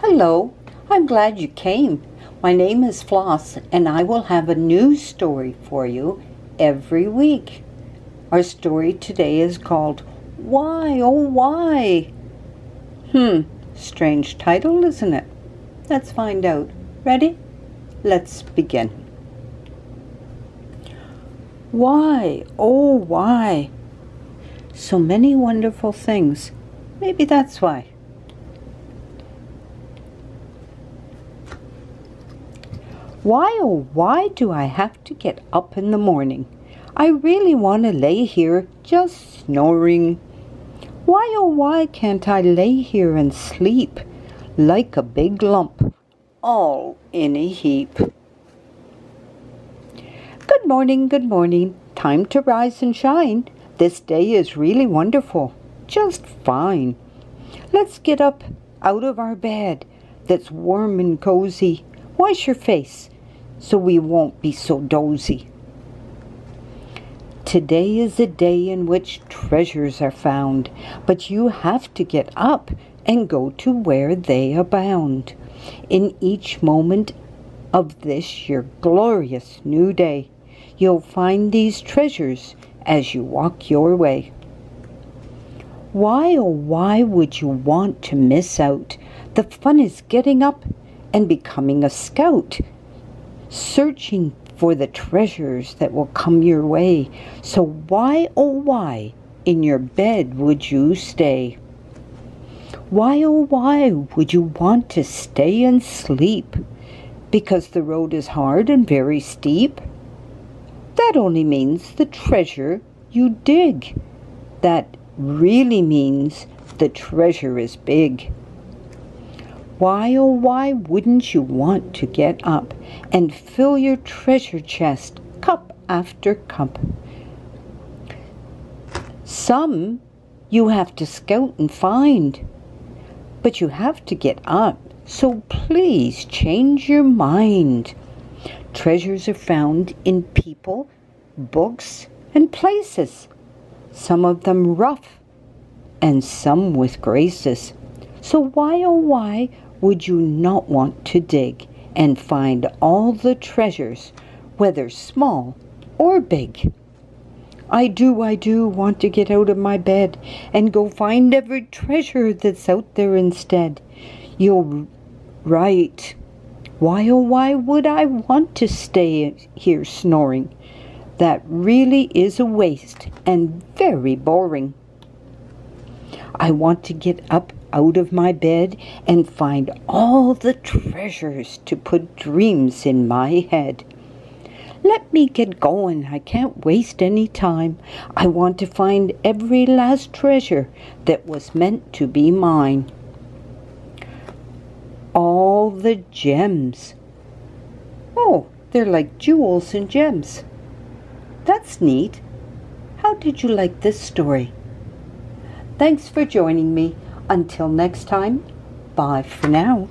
Hello, I'm glad you came. My name is Floss, and I will have a new story for you every week. Our story today is called Why, Oh Why? Hmm, strange title, isn't it? Let's find out. Ready? Let's begin. Why, oh why? So many wonderful things. Maybe that's why. Why, oh, why do I have to get up in the morning? I really want to lay here just snoring. Why, oh, why can't I lay here and sleep like a big lump, all in a heap? Good morning, good morning. Time to rise and shine. This day is really wonderful, just fine. Let's get up out of our bed that's warm and cozy. Wash your face so we won't be so dozy. Today is a day in which treasures are found, but you have to get up and go to where they abound. In each moment of this your glorious new day, you'll find these treasures as you walk your way. Why, oh, why would you want to miss out? The fun is getting up and becoming a scout searching for the treasures that will come your way. So why, oh why, in your bed would you stay? Why, oh why, would you want to stay and sleep? Because the road is hard and very steep? That only means the treasure you dig. That really means the treasure is big. Why, oh, why wouldn't you want to get up and fill your treasure chest cup after cup? Some you have to scout and find, but you have to get up, so please change your mind. Treasures are found in people, books, and places, some of them rough and some with graces. So why, oh, why would you not want to dig and find all the treasures, whether small or big? I do, I do want to get out of my bed and go find every treasure that's out there instead. You're right. Why, oh, why would I want to stay here snoring? That really is a waste and very boring. I want to get up out of my bed and find all the treasures to put dreams in my head. Let me get going. I can't waste any time. I want to find every last treasure that was meant to be mine. All the gems. Oh, they're like jewels and gems. That's neat. How did you like this story? Thanks for joining me. Until next time, bye for now.